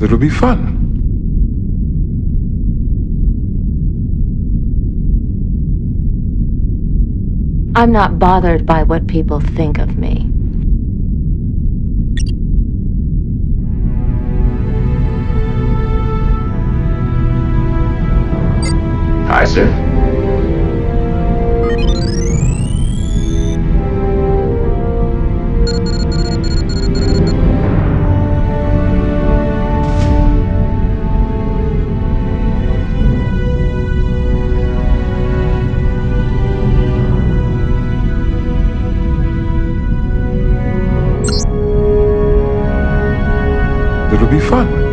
It'll be fun. I'm not bothered by what people think of me. Hi, sir. Be fun.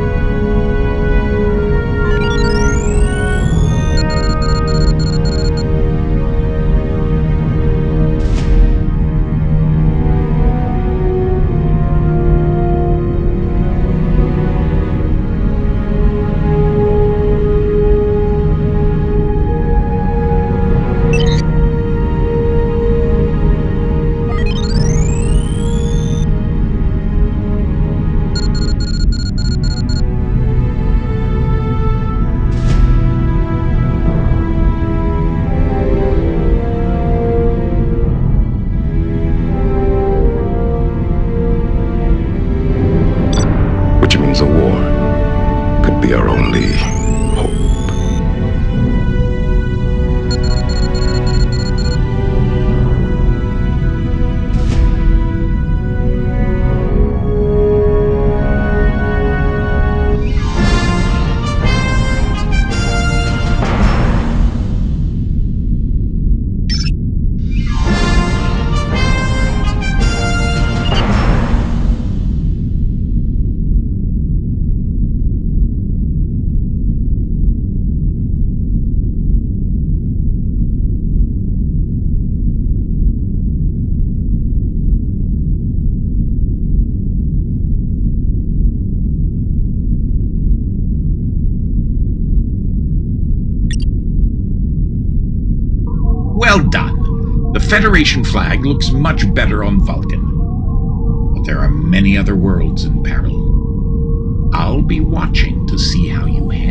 Done. The Federation flag looks much better on Vulcan. But there are many other worlds in peril. I'll be watching to see how you handle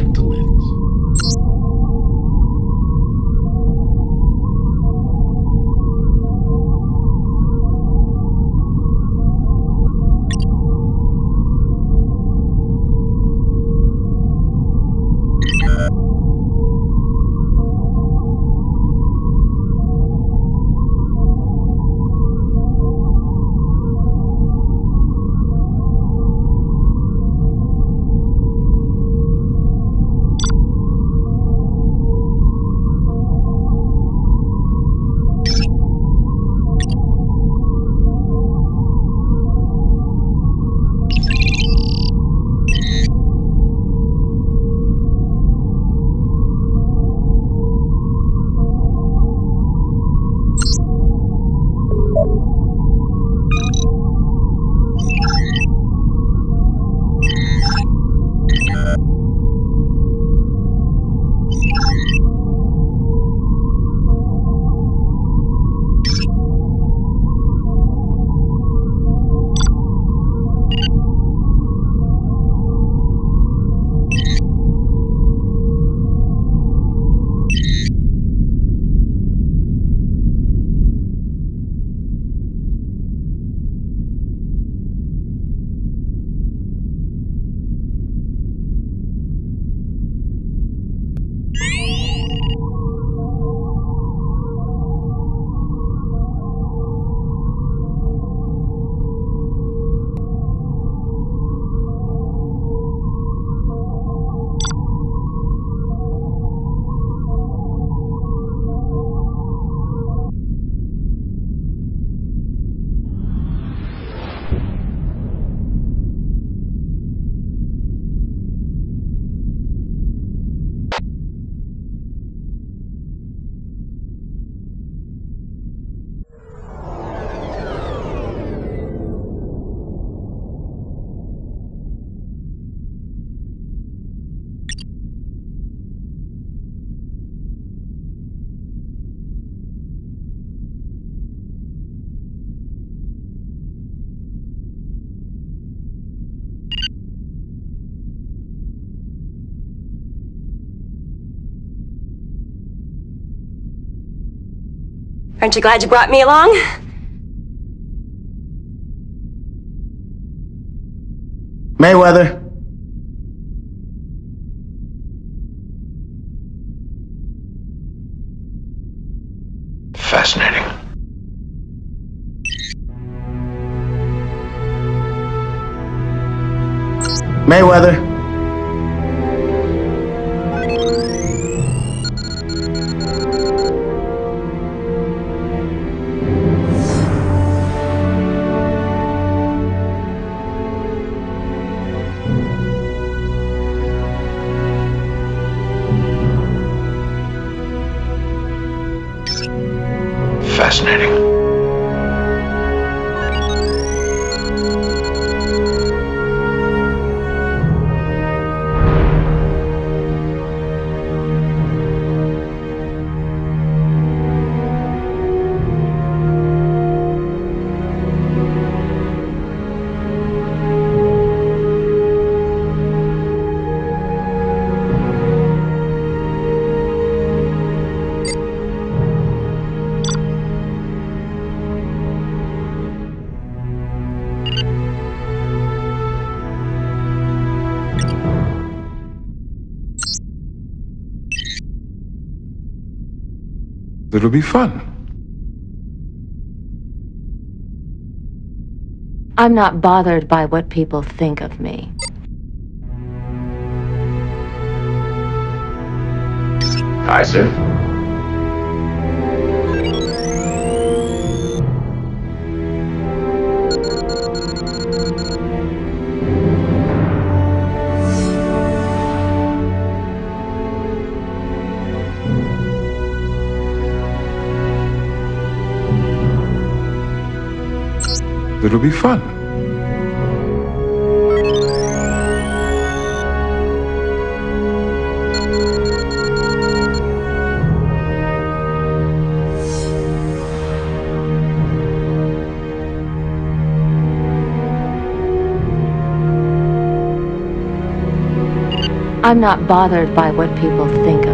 Aren't you glad you brought me along? Mayweather. Fascinating. Mayweather. Fascinating. It'll be fun. I'm not bothered by what people think of me. Hi, sir. It'll be fun. I'm not bothered by what people think of